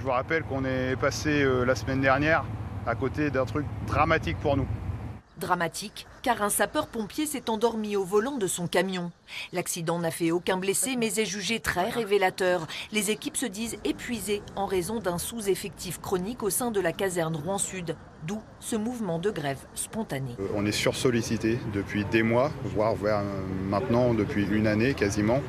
Je vous rappelle qu'on est passé euh, la semaine dernière à côté d'un truc dramatique pour nous. Dramatique, car un sapeur-pompier s'est endormi au volant de son camion. L'accident n'a fait aucun blessé, mais est jugé très révélateur. Les équipes se disent épuisées en raison d'un sous-effectif chronique au sein de la caserne Rouen-Sud, d'où ce mouvement de grève spontané. Euh, On est sursollicité depuis des mois, voire voire, euh, maintenant depuis une année quasiment,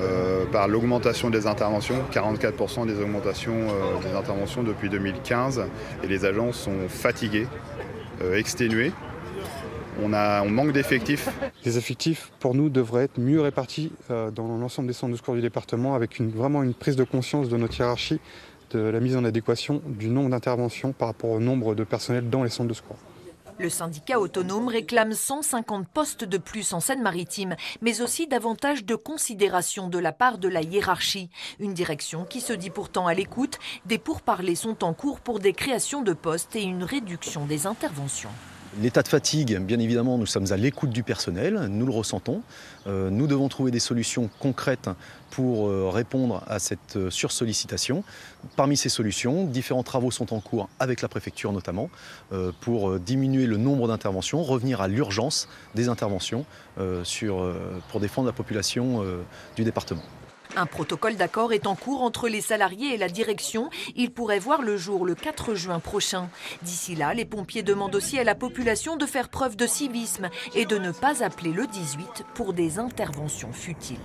euh, par l'augmentation des interventions, 44% des augmentations euh, des interventions depuis 2015, et les agents sont fatigués, euh, exténués. On, manque d'effectifs. Les effectifs, pour nous, devraient être mieux répartis dans l'ensemble des centres de secours du département, avec vraiment une prise de conscience de notre hiérarchie, de la mise en adéquation du nombre d'interventions par rapport au nombre de personnel dans les centres de secours. Le syndicat autonome réclame 150 postes de plus en Seine-Maritime, mais aussi davantage de considération de la part de la hiérarchie. Une direction qui se dit pourtant à l'écoute. Des pourparlers sont en cours pour des créations de postes et une réduction des interventions. L'état de fatigue, bien évidemment, nous sommes à l'écoute du personnel, nous le ressentons. Euh, nous devons trouver des solutions concrètes pour euh, répondre à cette euh, sursollicitation. Parmi ces solutions, différents travaux sont en cours avec la préfecture notamment pour diminuer le nombre d'interventions, revenir à l'urgence des interventions pour défendre la population du département. Un protocole d'accord est en cours entre les salariés et la direction. Il pourrait voir le jour le 4 juin prochain. D'ici là, les pompiers demandent aussi à la population de faire preuve de civisme et de ne pas appeler le 18 pour des interventions futiles.